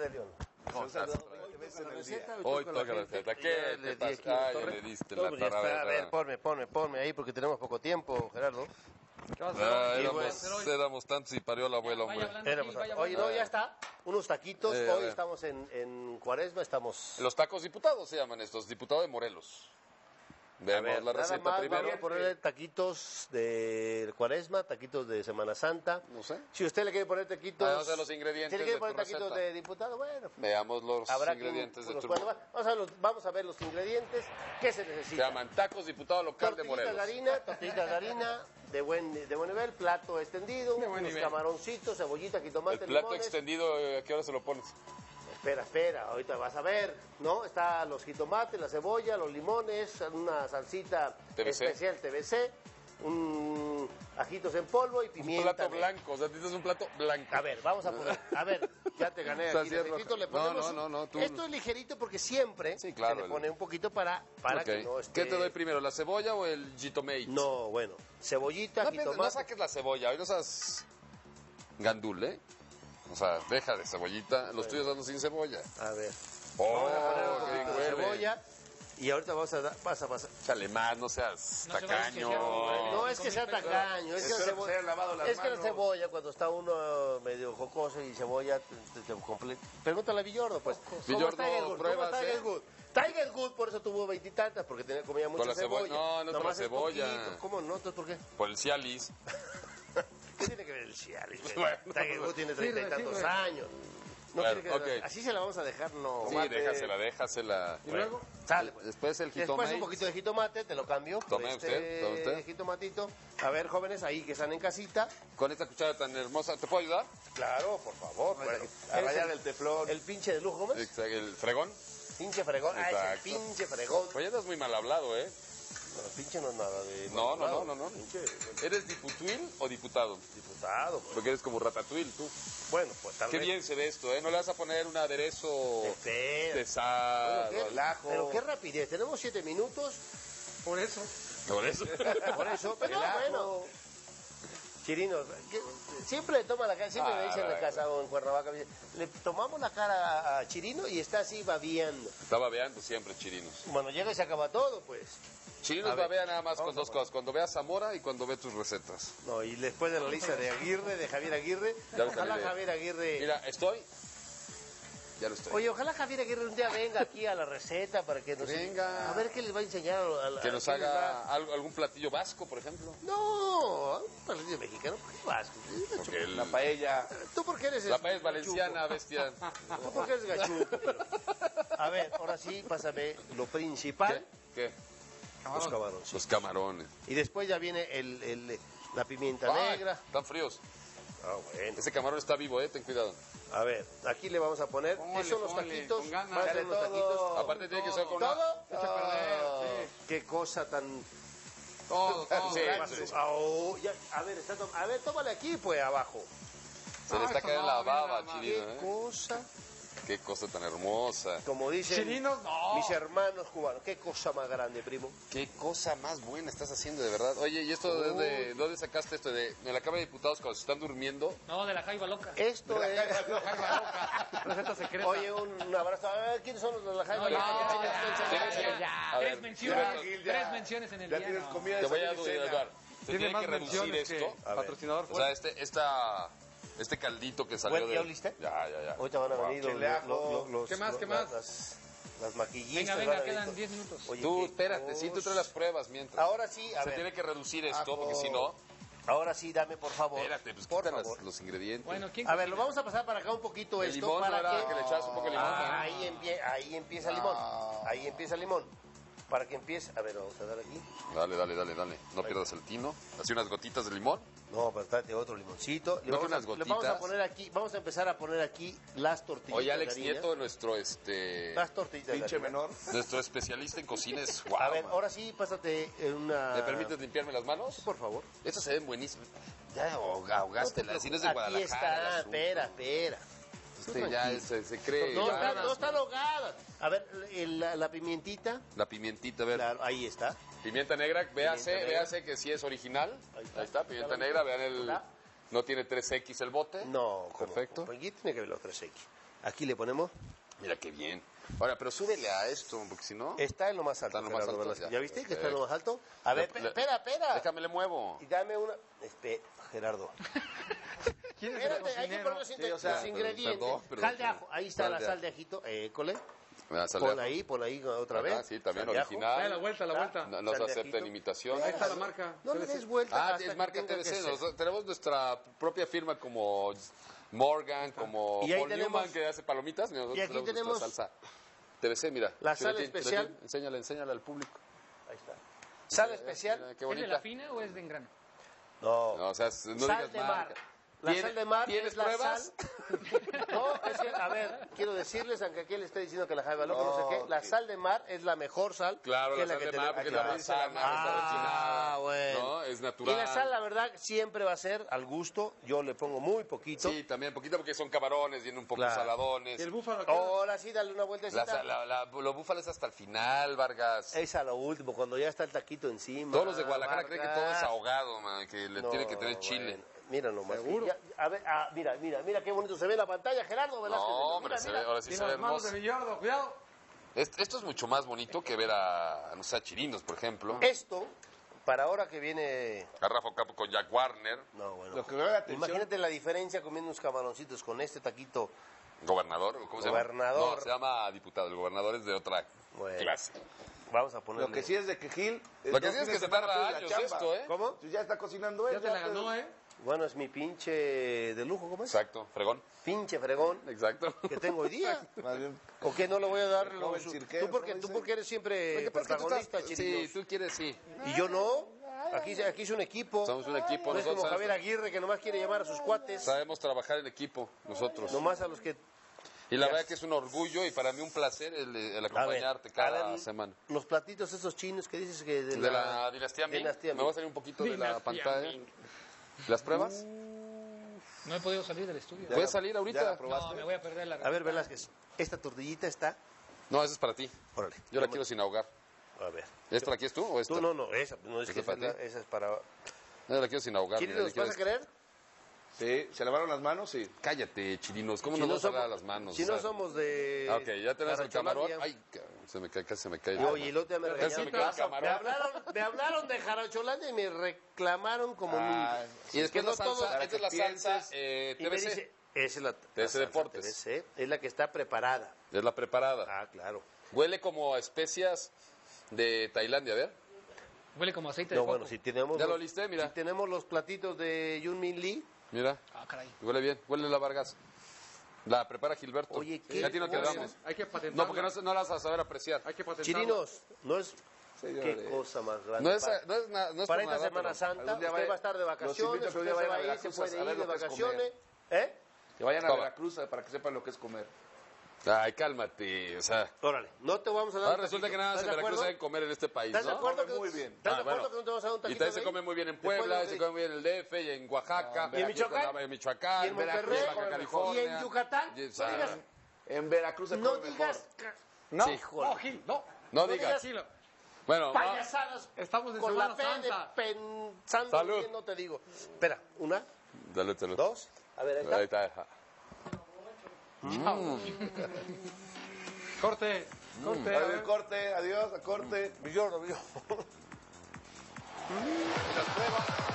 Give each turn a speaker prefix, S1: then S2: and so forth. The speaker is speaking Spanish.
S1: de León.
S2: Hoy toca la receta. ¿Qué le pasa? Ah, ya le diste la
S1: está. A ver, ponme, ponme, ponme ahí porque tenemos poco tiempo, Gerardo.
S2: Ah,
S1: Sí,
S2: éramos,
S1: bueno.
S2: éramos tantos y parió el abuelo, hombre.
S1: Éramos- Oye, no, ya está. Unos taquitos.
S2: Eh,
S1: Hoy estamos en, en Cuaresma, estamos...
S2: Los tacos diputados se llaman estos, diputado de Morelos.
S1: A
S2: Veamos
S1: ver,
S2: la
S1: nada
S2: receta
S1: más
S2: primero.
S1: Vamos a ponerle taquitos de Cuaresma, taquitos de Semana Santa.
S2: No sé.
S1: Si usted le quiere poner taquitos...
S2: O sea, los ingredientes
S1: Si le quiere
S2: de
S1: poner taquitos
S2: receta.
S1: de diputado, bueno.
S2: Veamos los
S1: Habrá que
S2: ingredientes de
S1: unos
S2: tu.
S1: Vamos a, ver los, vamos a ver los ingredientes. ¿Qué se
S2: Se
S1: necesita?
S2: llaman tacos diputado local de
S1: Tortillitas de
S2: Morelos.
S1: harina, tortillitas de harina de buen, de buen nivel, plato extendido, unos camaroncitos, cebollita,
S2: El
S1: jitomate,
S2: plato
S1: limones.
S2: extendido, eh, ¿a qué hora se lo pones?
S1: Espera, espera, ahorita vas a ver, ¿no? Está los jitomates, la cebolla, los limones, una salsita especial TBC, un ajitos en polvo y
S2: Un
S1: pimienta.
S2: plato
S1: negra.
S2: blanco, o sea, necesitas un plato blanco.
S1: A ver, vamos a poner, a ver, ya te gané aquí. le
S2: No,
S1: ponemos
S2: no, no, no, tú-
S1: Esto es ligerito porque siempre
S2: Sí, claro,
S1: se le
S2: el-
S1: pone un poquito para, para que no esté...
S2: ¿Qué te doy primero, la cebolla o el jitomate?
S1: No, bueno, cebollita,
S2: No,
S1: jitomate...
S2: no saques la cebolla, hoy no seas gandul, ¿eh? O sea, deja de cebollita, los tuyos dando sin cebolla.
S1: A ver,
S2: Oh,
S1: vamos a poner un
S2: qué
S1: poquito de
S2: huele.
S1: cebolla y ahorita vamos a dar, vas a pasar.
S2: Échale más, no seas
S3: No se
S2: tacaño.
S3: vaya, que sea-
S1: No es que sea tacaño, es que, la
S4: Espero que
S1: cebolla,
S4: se lavado las
S1: es que la
S4: manos.
S1: cebolla cuando está uno medio jocoso y cebolla te, te, te comple- Pregúntale a Villordo, pues. ¿Cómo
S2: Villordo,
S1: está Tiger Woods? ¿Cómo
S2: pruebas,
S1: está Tiger
S2: ¿eh?
S1: Woods? Tiger por eso tuvo veintitantas, porque tenía, comía mucha
S2: la cebolla.
S1: cebolla.
S2: No, no la
S1: Nomás es
S2: cebolla.
S1: poquito. ¿Cómo no? ¿Entonces por qué?
S2: Por el Cialis.
S1: ¿Qué tiene que?
S2: Bueno.
S1: Tiene treinta y tantos años. No
S2: Claro,
S1: que ver-
S2: ok.
S1: Así se la vamos a dejar, no.
S2: Sí,
S1: mate.
S2: déjasela, déjasela.
S1: ¿Y luego? Sale, pues.
S2: Después el
S1: Después
S2: jitomate.
S1: un poquito de jitomate, te lo cambio.
S2: Tome
S1: este
S2: usted, tome usted.
S1: jitomatito. A ver, jóvenes, ahí que están en casita.
S2: Con esta cuchara tan hermosa, ¿te puedo ayudar?
S1: Claro, por favor.
S4: A rayar el teflón.
S1: El pinche de lujo, ¿ves?
S2: Exacto, El fregón.
S1: Pinche fregón. Ah, es el pinche fregón.
S2: Oye, andas muy mal hablado, ¿eh?
S1: Bueno, pinche no es nada de...
S2: No, no, no, no, no.
S1: Pinche
S2: ¿Eres diputuil o diputado?
S1: diputado. pues.
S2: Porque eres como ratatouille, tú.
S1: Bueno, pues tal
S2: Qué
S1: vez...
S2: bien se ve esto, ¿eh? No le vas a poner un aderezo de sal.
S1: Bueno,
S2: o
S1: qué-
S2: al ajo.
S1: Pero qué rapidez. Tenemos siete minutos.
S3: Por eso.
S2: Por eso.
S1: Por eso. Pero bueno. Chirino, siempre le toma la cara, siempre
S2: Ah,
S1: me dicen en la
S2: bueno.
S1: casa o en Cuernavaca, le tomamos la cara a- Chirino y está así babiando.
S2: Está babeando siempre, Chirinos.
S1: Bueno, llega y se acaba todo, pues.
S2: Chirinos babea nada más con dos cosas. Cuando ve a Zamora y cuando ve tus recetas.
S1: No, y después de la lista de Aguirre, de Javier Aguirre, ojalá. Javier Aguirre...
S2: Mira, estoy. Ya lo estoy.
S1: Oye, ojalá Javier Aguirre un día venga aquí a la receta para que nos...
S2: Venga.
S1: A ver qué les va a enseñar a la...
S2: que nos haga
S1: va-
S2: algún platillo vasco, por ejemplo.
S1: No, un platillo mexicano, ¿por qué vasco?
S2: Porque el-
S4: La paella.
S1: ¿Tú por qué eres
S2: la
S1: el
S2: paella es valenciana, bestia.
S1: ¿Tú por qué eres gachuco? pero? A ver, ahora sí, pásame lo principal,
S2: ¿Qué? ¿Qué?
S1: los camarones.
S2: Los camarones.
S1: Y después ya viene el, el- la pimienta
S2: Ay,
S1: negra.
S2: Están fríos.
S1: Ah, bueno.
S2: Ese camarón está vivo, eh, ten cuidado.
S1: A ver, aquí le vamos a poner,
S3: Ponle,
S1: esos son los
S3: ponle,
S1: taquitos,
S3: con ganas.
S1: van a ser
S4: Dale
S1: unos
S4: todo.
S1: taquitos.
S2: Aparte tiene que ser con
S1: ¿Todo?
S3: Echa a perder,
S1: Ah,
S3: sí.
S1: Qué cosa tan...
S3: Todo, todo.
S2: Sí, sí.
S1: Oh, ya, a ver, está tom- a ver, tómale aquí, pues, abajo.
S2: Se le
S3: Ah,
S2: está
S3: eso
S2: cayendo la baba,
S3: más.
S1: Qué
S2: ¿eh?
S1: cosa,
S2: Qué cosa tan hermosa.
S1: como dicen
S3: Chirinos, no.
S1: mis hermanos cubanos, qué cosa más grande, primo.
S2: Qué cosa más buena estás haciendo, de verdad. Oye, ¿y esto de dónde, dónde sacaste esto? ¿De, de la Cámara de Diputados cuando se están durmiendo?
S3: No, de la jaiba loca.
S1: Esto es...
S3: Jaiba loca. Receta secreta.
S1: Oye, un, un abrazo. A ver, ¿quiénes son los de la Jaiba? Loca?
S3: ya,
S1: Enseña,
S3: ya,
S1: enseña,
S3: ya,
S1: enseña.
S3: ya.
S2: A ver,
S3: Tres menciones, tres menciones en el
S4: Ya
S3: día.
S4: tienes
S3: ¿no?
S4: comida
S2: Te voy a ayudar. Se
S3: Tiene
S2: tiene
S3: más
S2: que reducir esto.
S3: Patrocinador
S2: O sea, este, esta, este caldito que salió
S1: Bueno,
S2: de...
S1: ¿ya oliste?
S2: Ya, ya, ya.
S1: Ahorita van a
S2: Wow.
S1: venir los, los- los-
S3: ¿Qué más, qué más?
S1: Las, las maquillistas.
S3: Venga, venga, quedan
S1: con-
S3: 10 minutos.
S1: Oye,
S2: Tú, espérate, sí, tú traes las pruebas mientras.
S1: Ahora sí, a
S2: Se
S1: ver.
S2: tiene que reducir esto,
S1: Ajo.
S2: porque si no...
S1: Ahora sí, dame por favor.
S2: Espérate, pues
S1: por
S2: las-
S1: favor.
S2: los ingredientes.
S3: Bueno, ¿quién
S1: A ver, lo vamos a pasar para acá un poquito
S2: el
S1: esto
S2: limón,
S1: para que...
S2: Que le echas un poco de limón.
S1: Ah, ahí, empie- ahí empieza el limón. Ahí empieza el limón. Para que empiece... A ver, vamos a dar aquí.
S2: Dale, dale, dale, dale. No pierdas el tino. Así unas gotitas de limón.
S1: No, pero tráete otro limoncito. Le
S2: No,
S1: vamos,
S2: con
S1: a,
S2: unas
S1: le vamos a
S2: gotitas.
S1: poner aquí, vamos a empezar a poner aquí las tortillitas
S2: Oye, Alex
S1: de.
S2: Nieto, nuestro este
S1: Las tortillitas de
S4: Pinche menor.
S2: nuestro especialista en cocina es guau.
S1: A ver,
S2: man.
S1: ahora sí, pásate una...
S2: ¿Me permites limpiarme las manos?
S1: Por favor.
S2: Estas se ven buenísimas. Ya ahog- ahogástela, si no es de
S1: Aquí
S2: Guadalajara. el
S1: está, espera, espera.
S2: Este ya es- se, se cree.
S1: No,
S2: nada
S1: no
S2: más.
S1: están ahogadas. A ver, la, la pimientita.
S2: La pimientita, a ver.
S1: Claro, ahí está.
S2: Pimienta negra, véase,
S1: Pimienta negra.
S2: véase que sí es original.
S1: Ahí está.
S2: Ahí está, pimienta
S1: ¿Ya la
S2: negra, vean el...
S1: ¿Está?
S2: No tiene 3X el bote.
S1: No.
S2: Perfecto.
S1: Aquí tiene que ver los 3X. Aquí le ponemos.
S2: Mira qué bien. Ahora, pero súbele a esto, porque si no...
S1: Está en lo más alto.
S2: Está en lo más alto, ya.
S1: ¿Ya viste que está en lo más alto? A ver, espera, espera.
S2: Déjame le muevo.
S1: Y dame una. Espera, Gerardo.
S3: ¿Quién es el
S1: Espérate, hay que poner los, inte-
S2: o sea,
S1: los
S2: pero-
S1: ingredientes.
S2: perdón, pero-
S1: sal de ajo. Ahí está
S2: sal
S1: la
S2: de
S1: sal de ajito. École.
S2: Mira, sale
S1: Pon
S2: a-
S1: ahí, pon ahí otra
S2: ¿Verdad?
S1: vez.
S2: Sí, también
S1: Sal de ajo.
S2: original.
S3: Dale la vuelta, la vuelta.
S2: No, no se
S1: Sal de
S2: aceptan
S1: ajito.
S2: imitaciones.
S3: Ahí está la marca.
S1: No le des vuelta.
S2: Ah,
S1: hasta
S2: es
S1: que
S2: marca
S1: tenga que
S2: TBC.
S1: ser.
S2: Nosotros tenemos nuestra propia firma como Morgan, como
S1: Y ahí
S2: Paul
S1: tenemos-
S2: Newman que hace palomitas. Nosotros
S1: Y aquí
S2: nuestra
S1: tenemos-
S2: salsa TBC, mira.
S1: La sal especial.
S2: filetín. Enséñale, enséñale al público.
S1: Ahí está. Sal
S2: Mira,
S1: especial.
S2: mira, Qué
S3: ¿Es de
S2: bonita.
S3: la fina o es de en grano?
S1: No.
S2: No, o sea, no
S1: sal
S2: digas
S1: de
S2: marca.
S1: La
S2: ¿Tiene-
S1: sal de mar
S2: ¿Tienes
S1: es la
S2: pruebas?
S1: sal. No, es que, a ver, quiero decirles, aunque aquí le esté diciendo que la jaiba loca, no sé qué, la sal de mar es la mejor sal.
S2: Claro,
S1: que
S2: la sal
S1: que
S2: de mar, porque es
S1: Ah,
S2: la sana, está
S1: Ah, bueno.
S2: ¿no? Es natural.
S1: Y la sal, la verdad, siempre va a ser al gusto. Yo le pongo muy poquito.
S2: Sí, también poquito porque son camarones, vienen un poco
S1: Claro.
S2: saladones.
S3: ¿Y el búfalo qué?
S1: Ahora sí, dale una vueltecita.
S2: La, la, la- los búfalos hasta el final, Vargas.
S1: Es a lo último, cuando ya está el taquito encima.
S2: Todos los de Guadalajara creen que todo es ahogado, man, que le
S1: No,
S2: tiene que tener chile.
S1: bueno, Mira nomás.
S3: Seguro.
S1: Ya, a ver, ah, mira, mira, mira qué bonito se ve en la pantalla, Gerardo Velázquez.
S2: No,
S1: Mira,
S2: hombre, se ve, ahora sí se ve
S3: manos de
S2: hermoso.
S3: Villardo, cuidado.
S2: Est- Esto es mucho más bonito que ver a, no sé, a Chirinos, por ejemplo.
S1: Esto, para ahora que viene...
S2: A Rafa Capo con Jack Warner,
S1: No, bueno.
S4: Lo que me da la atención-
S1: Imagínate la diferencia comiendo unos camaroncitos con este taquito.
S2: gobernador. ¿Cómo se llama?
S1: Gobernador.
S2: No, se llama diputado. El gobernador es de otra
S1: Bueno.
S2: clase.
S1: Vamos a ponerle...
S4: Lo que sí es de que Gil.
S2: Lo que sí es que se tarda años esto, ¿eh?
S1: ¿Cómo?
S4: Ya está cocinando él.
S3: Ya te la ganó, ¿eh?
S1: Bueno, es mi pinche de lujo, ¿cómo es?
S2: Exacto, fregón.
S1: Pinche fregón
S2: Exacto.
S1: que tengo hoy día.
S4: Más bien.
S1: ¿O qué no le voy a dar? Lo- su-
S4: cirquero,
S1: tú, porque,
S4: ¿cómo
S1: tú
S4: dice?
S1: porque eres siempre
S2: Lo que pasa es que tú estás-. Sí, tú quieres, sí.
S1: Y yo no. Aquí, aquí es un equipo.
S2: Somos un equipo.
S1: No es como Javier Aguirre que nomás quiere llamar a sus cuates.
S2: sabemos trabajar en equipo, nosotros.
S1: Nomás a los que...
S2: Y la verdad que es un orgullo y para mí un placer el, el
S1: A ver,
S2: acompañarte cada semana.
S1: Los platitos esos chinos que dices que de,
S2: De la dinastía Ming.
S1: dinastía
S2: Me
S1: Ming.
S2: va a salir un poquito de la pantalla.
S3: Ming.
S2: ¿Las pruebas?
S3: No he podido salir del estudio.
S2: ¿Puedes salir
S4: ¿Ya
S2: ahorita?
S3: No, me voy a perder la
S1: A ver, Velázquez, esta tortillita está...
S2: No, esa es para ti.
S1: Órale.
S2: Yo la quiero sin ahogar.
S1: A ver.
S2: ¿Esta la quieres tú o esta?
S1: Tú no, no, esa, no es
S2: ¿Esta
S1: que
S2: para
S1: esa,
S2: ti?
S1: esa es para...
S2: No, la quiero sin ahogar.
S1: ¿Chirinos,
S2: le
S1: vas a querer?
S4: Sí, se lavaron las manos y.
S2: Cállate, chirinos. ¿Cómo
S1: Si
S2: nos
S1: no
S2: vas a dar las manos?
S1: Si
S2: O sea,
S1: no somos de...
S2: ah, Ok, ya tenemos el camarón. Ay, cabrón, se me cae, casi se me cae.
S1: Y Oye, el otro día me regañaron. Me hablaron, me hablaron de Jaracholandia y me reclamaron como
S4: Ah.
S2: Y después
S1: Que no todo-
S2: salsa,
S4: para
S2: esta es la salsa eh,
S1: Y
S2: TBC.
S1: esa es la, la
S2: TBC
S1: salsa
S2: Deportes.
S1: TBC, es la que está preparada.
S2: Es la preparada.
S1: Ah, claro.
S2: Huele como a especias de Tailandia, a ver.
S3: Huele como aceite
S1: No,
S3: de coco.
S1: bueno, si tenemos,
S2: Ya lo listé, mira.
S1: si tenemos los platitos de Yun Min Lee,
S2: Mira,
S3: Ah, caray.
S2: huele bien. Huele la Vargas. La prepara Gilberto.
S1: Oye, ¿qué
S2: Ya a ti no te
S1: cosa?
S2: damos.
S3: Hay que patentarla.
S2: No, porque no, no la vas a saber apreciar.
S3: Hay que patentarla.
S1: Chirinos, no es...
S4: Señores.
S1: Qué cosa más grande.
S2: No es, no es, na- no es
S1: para esta
S2: nada,
S1: Semana
S2: pero-
S1: Santa, usted va a estar de vacaciones,
S4: que
S1: usted se va
S4: a
S1: ir, se puede ir de
S4: que
S1: vacaciones. ¿Eh?
S4: Que vayan a. Veracruz para que sepan lo que es comer.
S2: Ay, cálmate. O sea,
S1: Órale, no te vamos a dar
S2: ahora
S1: un
S2: resulta que nada más en
S1: ¿Estás de
S2: Veracruz saben comer en este país,
S1: ¿Estás de
S2: ¿no?
S1: acuerdo que,
S4: Muy bien.
S1: ¿Estás
S2: Ah,
S1: de acuerdo
S2: bueno.
S1: que no te vamos a dar un
S2: Y
S1: taquito
S2: también se
S1: de
S2: come muy bien en Puebla, y se come muy bien en el DF, y en Oaxaca,
S1: ¿Y en Michoacán?
S2: en Michoacán,
S1: ¿Y en Monterrey? ¿Y en Yucatán?
S2: Y- o
S1: No digas,
S4: En Veracruz se
S1: no digas,
S4: mejor.
S3: No,
S2: Sí.
S3: no, Gil, no.
S2: No
S1: no
S2: digas.
S3: Tranquilo.
S2: Bueno, no.
S1: payasadas.
S3: Estamos en
S1: Con la
S3: Semana
S1: P de
S3: Santa.
S1: pensando
S2: Salud.
S1: bien, no te digo. Espera, una,
S2: Dale, dale.
S1: dos, a ver, ahí está.
S2: Ahí está. Ajá.
S3: Corte, corte. a
S4: Adiós, corte, adiós, corte.
S1: Yo, yo.
S4: Las pruebas.